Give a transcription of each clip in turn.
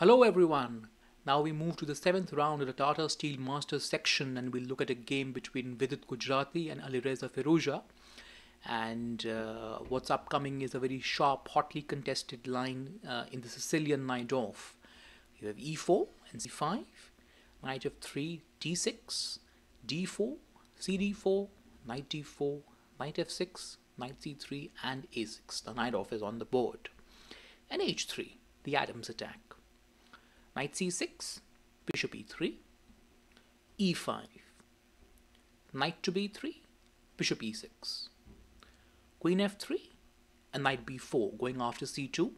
Hello everyone! Now we move to the seventh round of the Tata Steel Masters section and we'll look at a game between Vidit Gujrathi and Alireza Firouzja. And uh, what's upcoming is a very sharp, hotly contested line uh, in the Sicilian Najdorf. You have e4 and c5, knight f3, d6, d4, cd4, knight d4, knight f6, knight c3 and a6. The Najdorf is on the board. And h3, the Adams attack knight c6, bishop e3, e5, knight to b3, bishop e6, queen f3, and knight b4 going after c2,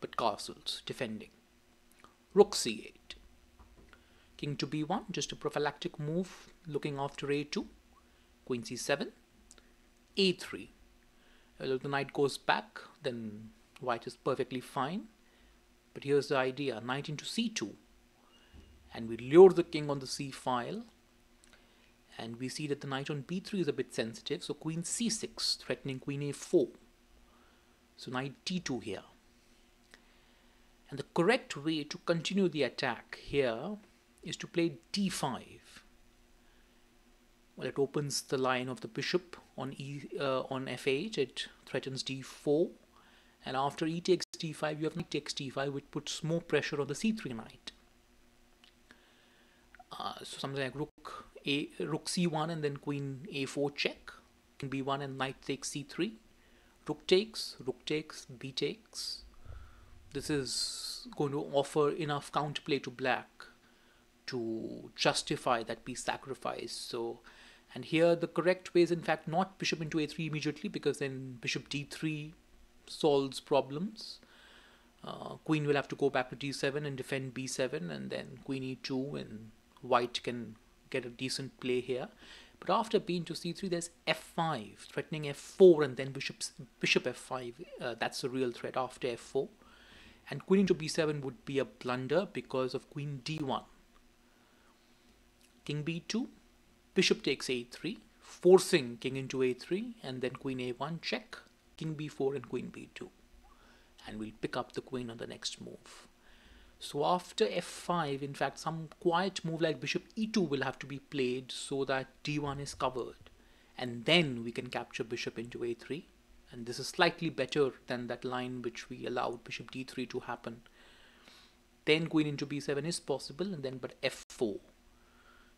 but castles defending. Rook c8, king to b1, just a prophylactic move looking after a2, queen c7, a3. Well, if the knight goes back, then white is perfectly fine. But here's the idea, knight into c2 and we lure the king on the c file and we see that the knight on b3 is a bit sensitive. So queen c6 threatening queen a4 so knight d2 here. And the correct way to continue the attack here is to play d5 well it opens the line of the bishop on e uh, on f8 it threatens d4 and after e takes d5 you have knight takes d5 which puts more pressure on the c3 knight. Uh, so something like rook a rook c1 and then queen a4 check. King b1 and knight takes c3 rook takes rook takes b takes. This is going to offer enough counterplay to black to justify that piece sacrifice. So and here the correct way is in fact not bishop into a3 immediately because then bishop d3 solves problems. Uh, queen will have to go back to d7 and defend b7 and then queen e2 and white can get a decent play here. But after b into c3 there's f5 threatening f4 and then bishop, bishop f5 uh, that's a real threat after f4 and queen into b7 would be a blunder because of queen d1. King b2 bishop takes a3 forcing king into a3 and then queen a1 check king b4 and queen b2 and we'll pick up the queen on the next move. So after f5 in fact some quiet move like bishop e2 will have to be played so that d1 is covered. And then we can capture bishop into a3 and this is slightly better than that line which we allowed bishop d3 to happen. Then queen into b7 is possible and then but f4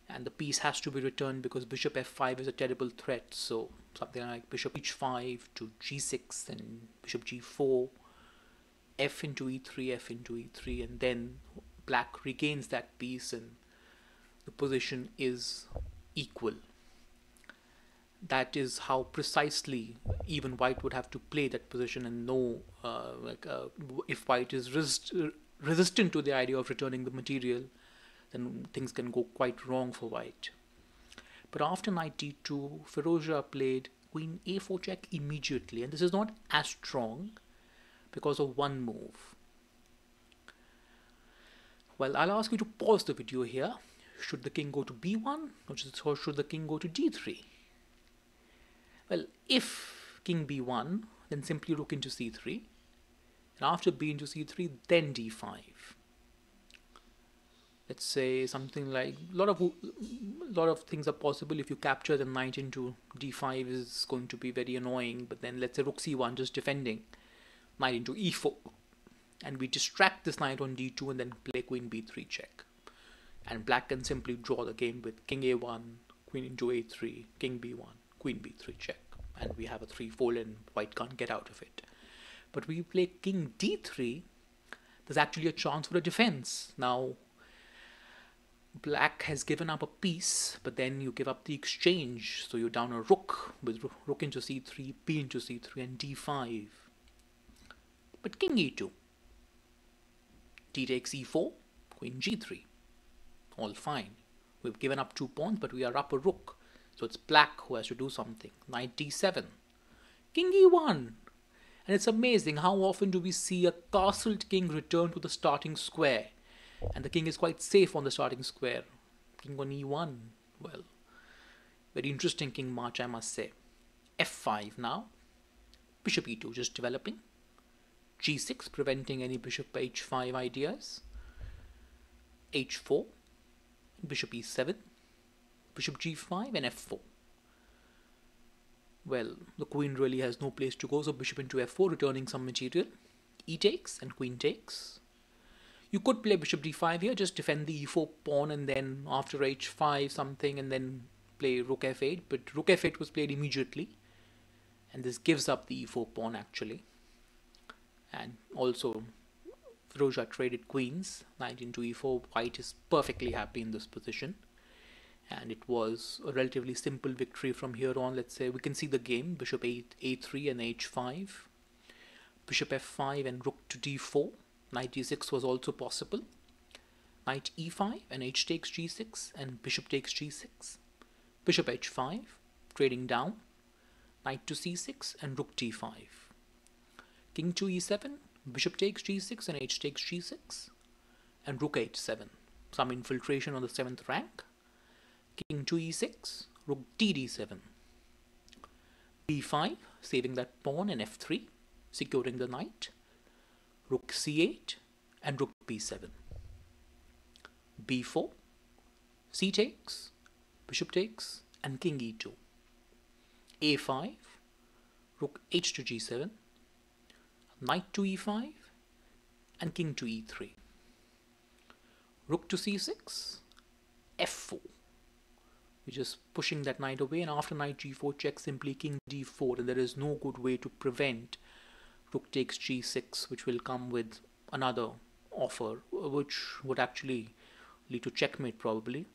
and the piece has to be returned because bishop f5 is a terrible threat. So something like bishop h5 to g6 and bishop g4 f into e3 f into e3 and then black regains that piece and the position is equal that is how precisely even white would have to play that position and know uh, like uh, if white is resist resistant to the idea of returning the material then things can go quite wrong for white. But after knight d2, Firouzja played queen a4 check immediately, and this is not as strong because of one move. Well, I'll ask you to pause the video here. Should the king go to b1 or should the king go to d3? Well, if king b1, then simply rook into c3. And after b into c3, then d5 let's say something like a lot of lot of things are possible if you capture the knight into d5 is going to be very annoying but then let's say rook c1 just defending knight into e4 and we distract this knight on d2 and then play queen b3 check. And black can simply draw the game with king a1 queen into a3 king b1 queen b3 check. And we have a 3-4 and white can't get out of it. But we play king d3 there's actually a chance for a defense. Now black has given up a piece, but then you give up the exchange. So you're down a rook with rook into c3, b into c3, and d5. But king e2. d takes e4, queen g3. All fine. We've given up two pawns, but we are up a rook. So it's black who has to do something. Knight d7. King e1. And it's amazing how often do we see a castled king return to the starting square and the king is quite safe on the starting square. King on e1, well, very interesting king march I must say. f5 now, bishop e2 just developing, g6 preventing any bishop h5 ideas, h4, bishop e7, bishop g5 and f4. Well, the queen really has no place to go, so bishop into f4, returning some material. e takes and queen takes. You could play bishop d5 here, just defend the e4 pawn and then after h5 something and then play rook f8, but rook f8 was played immediately and this gives up the e4 pawn actually. And also Firouzja traded queens, knight into e4, white is perfectly happy in this position. And it was a relatively simple victory from here on let's say. We can see the game bishop 8 a3 and h5 bishop f5 and rook to d4 knight e6 was also possible. Knight e5 and h takes g6 and bishop takes g6 bishop h5 trading down. Knight to c6 and rook d5 king to e7 bishop takes g6 and h takes g6 and rook h7 some infiltration on the 7th rank. King to e6, rook d d7, b5, saving that pawn and f3, securing the knight, rook c8 and rook b7, b4, c takes, bishop takes and king e2, a5, rook h to g7, knight to e5 and king to e3, rook to c6, f4, you're just pushing that knight away and after knight g4 check simply king d4 and there is no good way to prevent rook takes g6 which will come with another offer which would actually lead to checkmate probably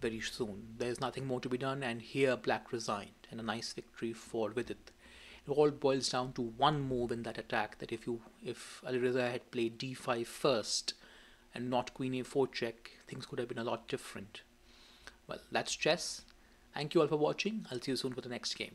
very soon. There's nothing more to be done and here black resigned and a nice victory for Vidit. It all boils down to one move in that attack that if you if Alireza had played d5 first and not queen a4 check things could have been a lot different. Well, that's chess. Thank you all for watching. I'll see you soon for the next game.